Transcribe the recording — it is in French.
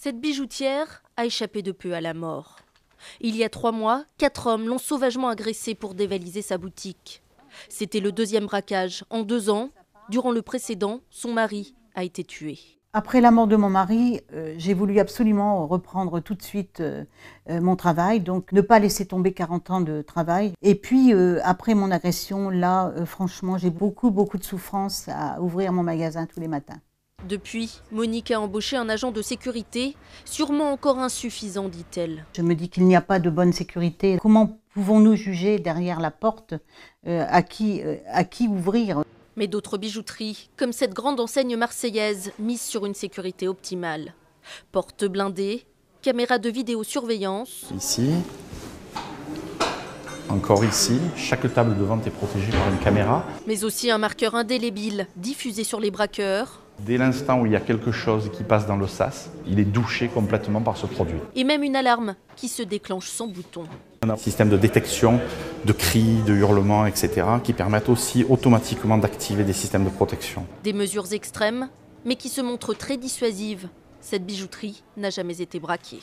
Cette bijoutière a échappé de peu à la mort. Il y a trois mois, quatre hommes l'ont sauvagement agressée pour dévaliser sa boutique. C'était le deuxième braquage en deux ans. Durant le précédent, son mari a été tué. Après la mort de mon mari, euh, j'ai voulu absolument reprendre tout de suite euh, euh, mon travail, donc ne pas laisser tomber 40 ans de travail. Et puis après mon agression, là, franchement, j'ai beaucoup, beaucoup de souffrance à ouvrir mon magasin tous les matins. Depuis, Monique a embauché un agent de sécurité, sûrement encore insuffisant, dit-elle. Je me dis qu'il n'y a pas de bonne sécurité. Comment pouvons-nous juger derrière la porte à, qui, à qui ouvrir? Mais d'autres bijouteries, comme cette grande enseigne marseillaise, mise sur une sécurité optimale. Porte blindée, caméra de vidéosurveillance. Ici, encore ici, chaque table de vente est protégée par une caméra. Mais aussi un marqueur indélébile diffusé sur les braqueurs. Dès l'instant où il y a quelque chose qui passe dans le sas, il est douché complètement par ce produit. Et même une alarme qui se déclenche sans bouton. Un système de détection de cris, de hurlements, etc., qui permettent aussi automatiquement d'activer des systèmes de protection. Des mesures extrêmes, mais qui se montrent très dissuasives. Cette bijouterie n'a jamais été braquée.